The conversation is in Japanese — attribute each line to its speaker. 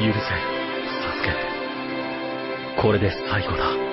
Speaker 1: 許せ、サスケ。これで最後だ。